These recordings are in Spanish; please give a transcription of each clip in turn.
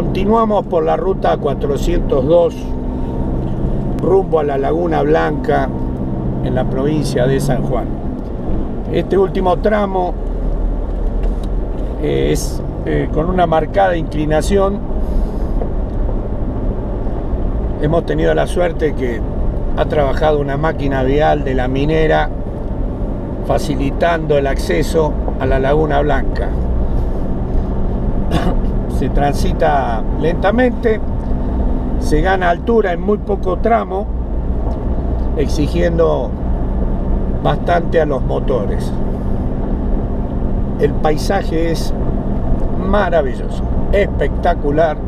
Continuamos por la ruta 402 rumbo a la Laguna Blanca en la provincia de San Juan. Este último tramo eh, es eh, con una marcada inclinación. Hemos tenido la suerte que ha trabajado una máquina vial de la minera facilitando el acceso a la Laguna Blanca. Se transita lentamente, se gana altura en muy poco tramo, exigiendo bastante a los motores. El paisaje es maravilloso, espectacular.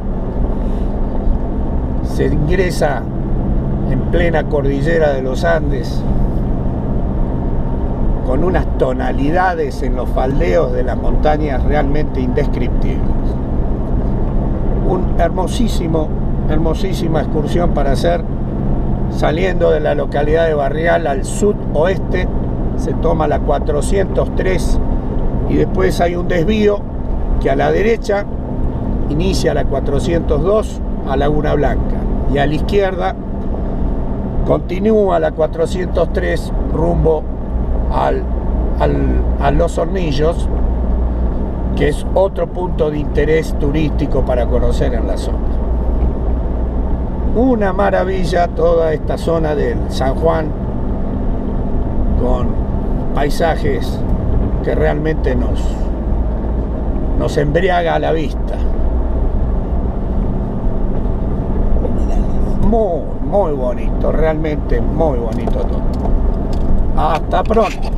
Se ingresa en plena cordillera de los Andes con unas tonalidades en los faldeos de las montañas realmente indescriptibles. Un hermosísimo, hermosísima excursión para hacer. Saliendo de la localidad de Barrial al sudoeste, se toma la 403 y después hay un desvío que a la derecha inicia la 402 a Laguna Blanca. Y a la izquierda continúa la 403 rumbo al, a Los Hornillos, que es otro punto de interés turístico para conocer en la zona. Una maravilla toda esta zona del San Juan, con paisajes que realmente nos, nos embriaga a la vista. Muy, muy bonito, realmente muy bonito todo. Hasta pronto.